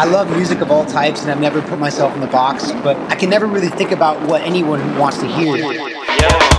I love music of all types, and I've never put myself in the box, but I can never really think about what anyone wants to hear. Yeah.